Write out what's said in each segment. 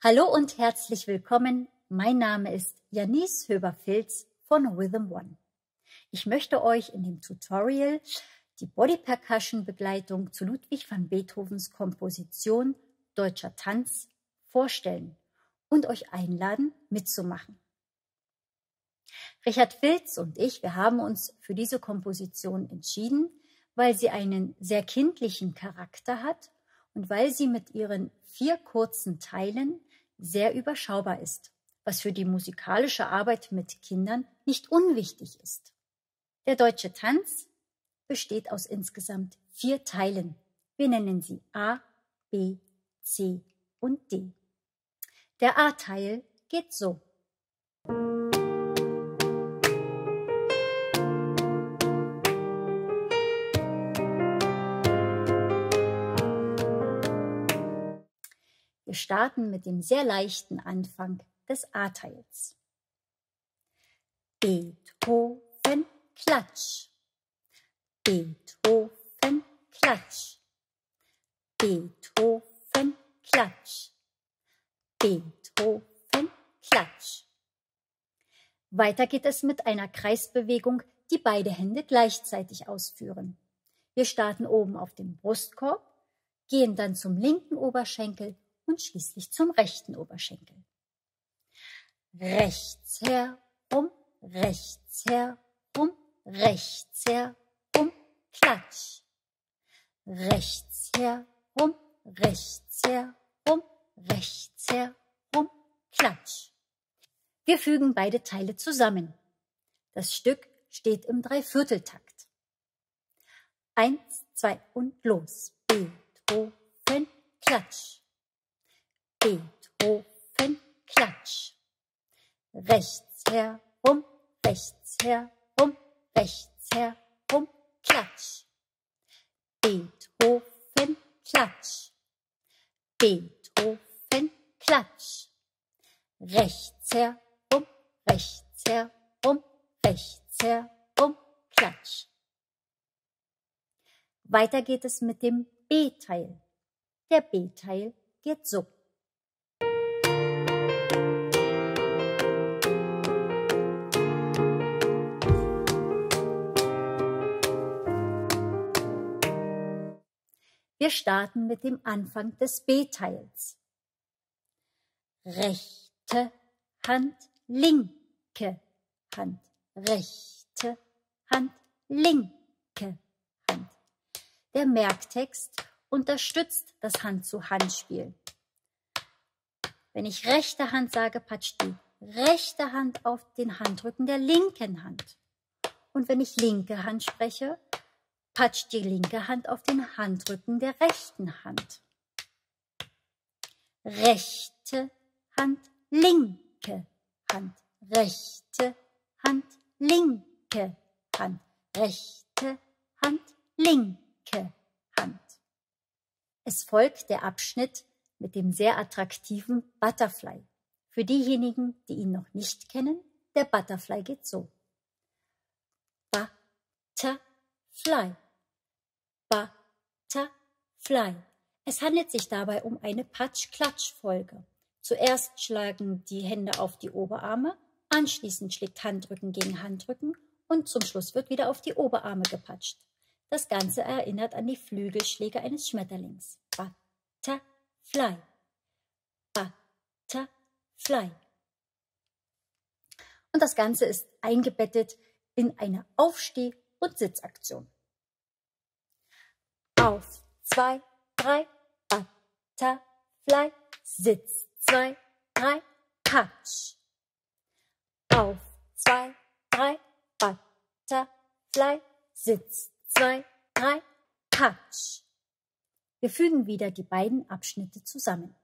Hallo und herzlich willkommen. Mein Name ist Janice Höber-Filz von Rhythm One. Ich möchte euch in dem Tutorial die Body Percussion Begleitung zu Ludwig van Beethovens Komposition Deutscher Tanz vorstellen und euch einladen, mitzumachen. Richard Filz und ich, wir haben uns für diese Komposition entschieden, weil sie einen sehr kindlichen Charakter hat und weil sie mit ihren vier kurzen Teilen sehr überschaubar ist, was für die musikalische Arbeit mit Kindern nicht unwichtig ist. Der deutsche Tanz besteht aus insgesamt vier Teilen. Wir nennen sie A, B, C und D. Der A-Teil geht so. Wir starten mit dem sehr leichten Anfang des A-Teils. Beethoven, Klatsch. Beethoven, Klatsch. Beethoven, Klatsch. Beethoven, Klatsch. Weiter geht es mit einer Kreisbewegung, die beide Hände gleichzeitig ausführen. Wir starten oben auf dem Brustkorb, gehen dann zum linken Oberschenkel und schließlich zum rechten Oberschenkel. Rechts herum, rechts herum, rechts herum, klatsch. Rechts herum, rechts herum, rechts herum, klatsch. Wir fügen beide Teile zusammen. Das Stück steht im Dreivierteltakt. Eins, zwei und los. Beethoven, klatsch. Beethoven, Klatsch. Rechts herum, rechts herum, rechts herum, Klatsch. Beethoven, Klatsch. Beethoven, Klatsch. Rechts herum, rechts herum, rechts herum, Klatsch. Weiter geht es mit dem B-Teil. Der B-Teil geht so. Wir starten mit dem Anfang des B-Teils. Rechte Hand, linke Hand, rechte Hand, linke Hand. Der Merktext unterstützt das Hand-zu-Hand-Spiel. Wenn ich rechte Hand sage, patscht die rechte Hand auf den Handrücken der linken Hand. Und wenn ich linke Hand spreche, patscht die linke Hand auf den Handrücken der rechten Hand. Rechte Hand, linke Hand, rechte Hand, linke Hand, rechte Hand, linke Hand. Es folgt der Abschnitt mit dem sehr attraktiven Butterfly. Für diejenigen, die ihn noch nicht kennen, der Butterfly geht so. Butterfly. Butterfly. Es handelt sich dabei um eine Patsch-Klatsch-Folge. Zuerst schlagen die Hände auf die Oberarme, anschließend schlägt Handrücken gegen Handrücken und zum Schluss wird wieder auf die Oberarme gepatscht. Das Ganze erinnert an die Flügelschläge eines Schmetterlings. Butterfly. Butterfly. Und das Ganze ist eingebettet in eine Aufsteh- und Sitzaktion. Auf, zwei, drei, Butterfly, Sitz, zwei, drei, Touch. Auf, zwei, drei, Butterfly, Sitz, zwei, drei, Touch. Wir fügen wieder die beiden Abschnitte zusammen.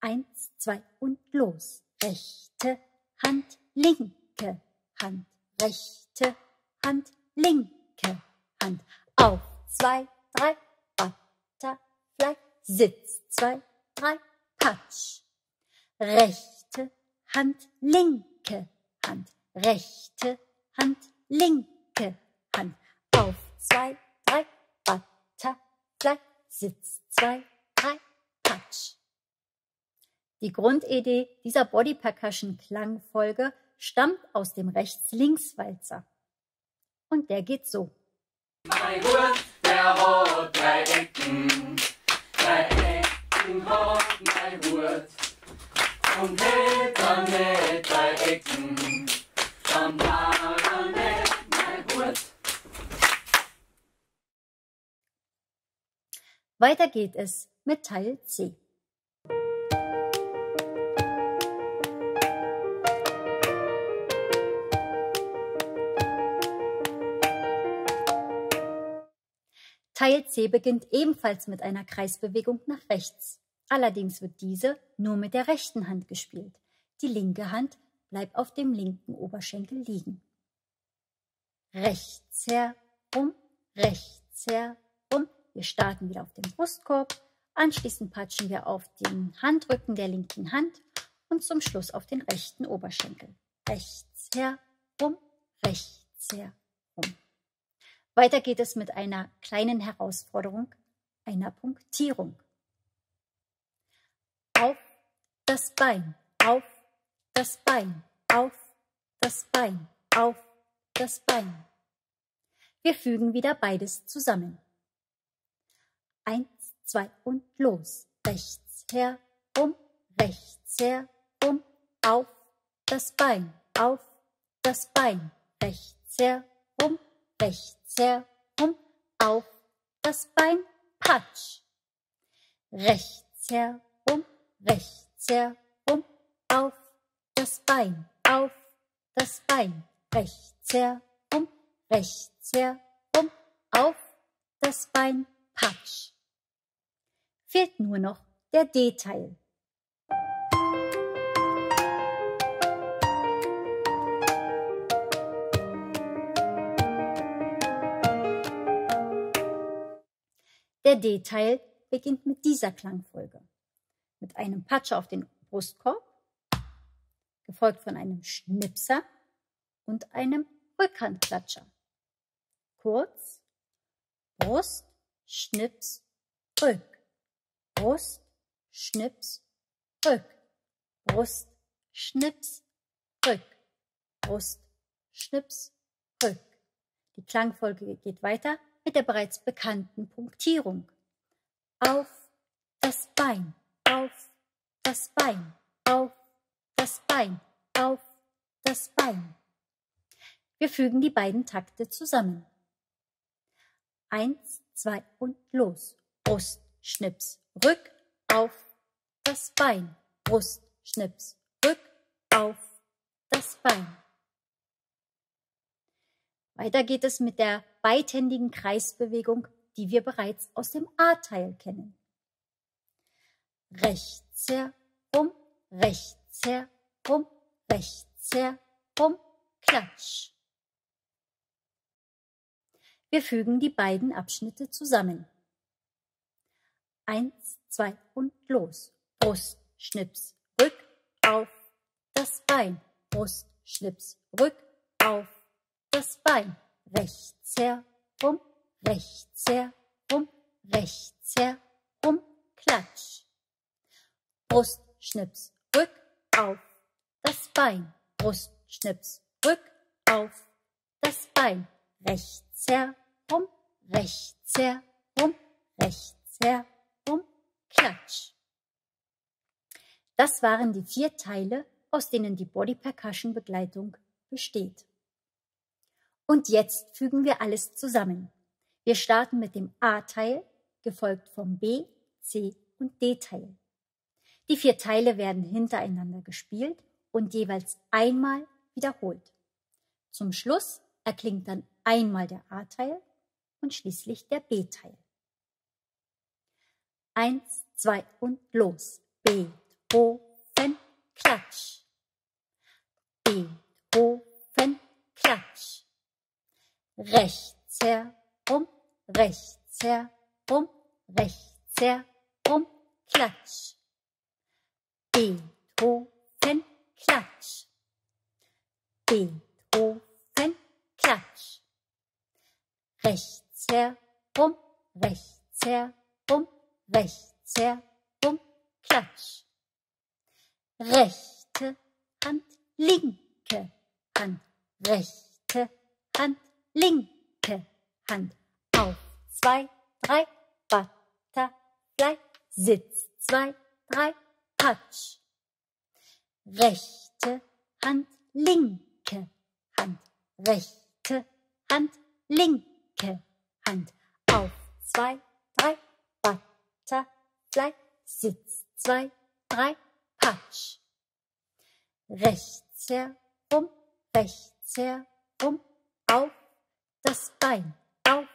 Eins, zwei und los. Rechte Hand, linke Hand, rechte Hand, linke Hand. Auf, zwei, drei, Butterfly, Sitz, zwei, drei, Patsch. Rechte Hand, linke Hand, rechte Hand, linke Hand. Auf, zwei, drei, Butterfly, Sitz, zwei, drei, Patsch. Die Grundidee dieser Body Percussion Klangfolge stammt aus dem Rechts-Links-Walzer. Und der geht so. Drei Ecken, drei Ecken hat mein Hut. Und hätt er nicht drei Ecken, dann war mein Hut. Weiter geht es mit Teil C. Teil C beginnt ebenfalls mit einer Kreisbewegung nach rechts. Allerdings wird diese nur mit der rechten Hand gespielt. Die linke Hand bleibt auf dem linken Oberschenkel liegen. Rechts herum, rechts herum. Wir starten wieder auf dem Brustkorb. Anschließend patschen wir auf den Handrücken der linken Hand und zum Schluss auf den rechten Oberschenkel. Rechts herum, rechts herum. Weiter geht es mit einer kleinen Herausforderung, einer Punktierung. Auf das Bein, auf das Bein, auf das Bein, auf das Bein. Wir fügen wieder beides zusammen. Eins, zwei und los. Rechts herum, rechts herum, auf das Bein, auf das Bein, rechts herum, rechts herum, auf das Bein, patsch. Rechts herum, rechts herum, auf das Bein, auf das Bein, rechts herum, rechts herum, auf das Bein, patsch. Fehlt nur noch der D-Teil. Der D-Teil beginnt mit dieser Klangfolge. Mit einem Patscher auf den Brustkorb, gefolgt von einem Schnipser und einem Rückhandklatscher. Kurz, Brust, Schnips, Rück. Brust, Schnips, Rück. Brust, Schnips, Rück. Brust, Schnips, Rück. Die Klangfolge geht weiter mit der bereits bekannten Punktierung. Auf das Bein, auf das Bein, auf das Bein, auf das Bein. Wir fügen die beiden Takte zusammen. Eins, zwei und los. Brust, Schnips, Rück, auf das Bein. Brust, Schnips, Rück, auf das Bein. Weiter geht es mit der beidhändigen Kreisbewegung, die wir bereits aus dem A-Teil kennen. Rechts herum, rechts herum, rechts herum, klatsch. Wir fügen die beiden Abschnitte zusammen. Eins, zwei und los. Brust, Schnips, Rück, auf das Bein. Brust, Schnips, Rück, auf das Bein. Rechts herum, rechts herum, rechts herum, klatsch. Brust, Schnips, Rück, auf das Bein. Brust, Schnips, Rück, auf das Bein. Rechts herum, rechts herum, rechts herum, klatsch. Das waren die vier Teile, aus denen die Body Percussion Begleitung besteht. Und jetzt fügen wir alles zusammen. Wir starten mit dem A-Teil, gefolgt vom B, C und D-Teil. Die vier Teile werden hintereinander gespielt und jeweils einmal wiederholt. Zum Schluss erklingt dann einmal der A-Teil und schließlich der B-Teil. Eins, zwei und los. Beethoven, klatsch. Beethoven, rechts herum, rechts herum, rechts herum, klatsch. Beethoven, klatsch. Beethoven, klatsch. Rechts herum, rechts herum, rechts herum, klatsch. rechte Hand, linke Hand, rechte Hand, linke Hand. Auf, zwei, drei, Butterfly, Sitz, zwei, drei, Touch. Rechte Hand, linke Hand, rechte Hand, linke Hand. Auf, zwei, drei, Butterfly, Sitz, zwei, drei, Patsch. Rechts herum, rechts herum, auf das Bein, auf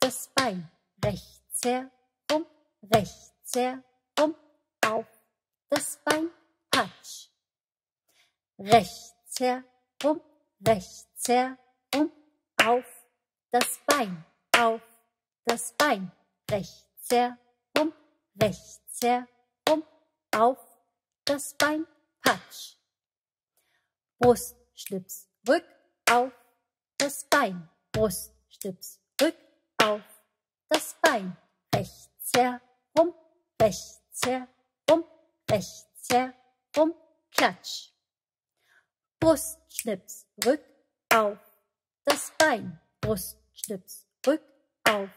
das Bein, rechts herum, rechts herum, auf das Bein, Patsch. Rechts herum, rechts herum, auf das Bein, auf das Bein, rechts herum, rechts herum, auf das Bein, Patsch. Brust, Schlips, Rück, auf das Bein, Brust, Schlips, Rück, auf das Bein, rechts herum, rechts herum, rechts herum, Klatsch. Brust, Schlips, Rück, auf das Bein, Brust, Schlips, Rück, auf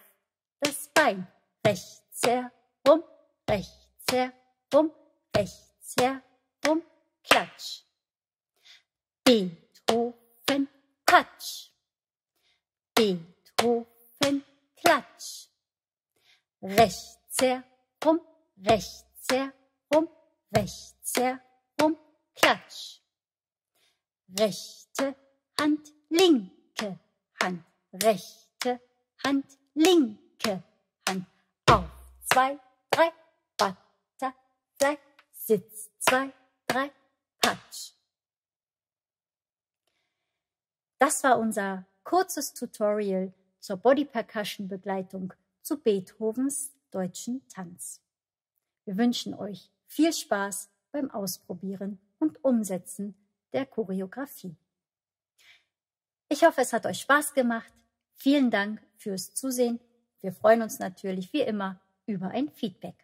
das Bein, rechts herum, rechts herum, rechts herum, Klatsch. Beethoven, Patsch. Beethoven, Klatsch. Rechts herum, rechts herum, rechts herum, Klatsch. Rechte Hand, linke Hand, rechte Hand, linke Hand. Auf, zwei, drei, Butterfly, Sitz, zwei, drei, Patsch. Das war unser kurzes Tutorial zur Body Percussion Begleitung zu Beethovens deutschen Tanz. Wir wünschen euch viel Spaß beim Ausprobieren und Umsetzen der Choreografie. Ich hoffe, es hat euch Spaß gemacht. Vielen Dank fürs Zusehen. Wir freuen uns natürlich wie immer über ein Feedback.